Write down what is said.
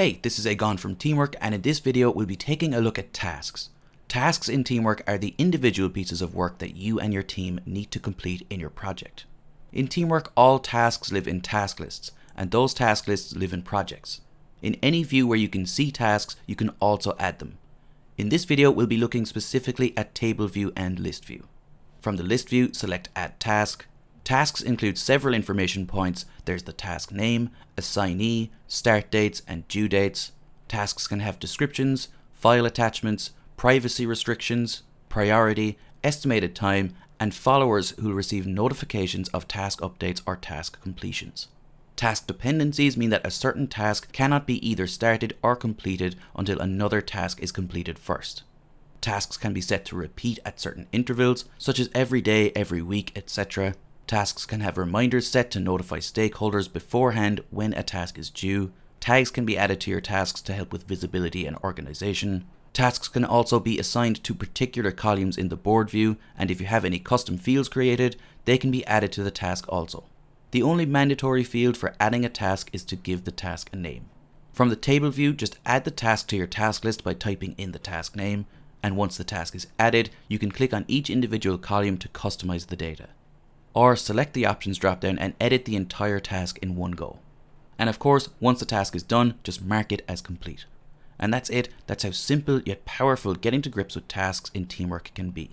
Hey, this is Agon from Teamwork and in this video we'll be taking a look at tasks. Tasks in Teamwork are the individual pieces of work that you and your team need to complete in your project. In Teamwork, all tasks live in task lists and those task lists live in projects. In any view where you can see tasks, you can also add them. In this video, we'll be looking specifically at table view and list view. From the list view, select add task, Tasks include several information points. There's the task name, assignee, start dates, and due dates. Tasks can have descriptions, file attachments, privacy restrictions, priority, estimated time, and followers who will receive notifications of task updates or task completions. Task dependencies mean that a certain task cannot be either started or completed until another task is completed first. Tasks can be set to repeat at certain intervals, such as every day, every week, etc. Tasks can have reminders set to notify stakeholders beforehand when a task is due. Tags can be added to your tasks to help with visibility and organization. Tasks can also be assigned to particular columns in the board view, and if you have any custom fields created, they can be added to the task also. The only mandatory field for adding a task is to give the task a name. From the table view, just add the task to your task list by typing in the task name, and once the task is added, you can click on each individual column to customize the data or select the options dropdown and edit the entire task in one go. And of course, once the task is done, just mark it as complete. And that's it, that's how simple yet powerful getting to grips with tasks in teamwork can be.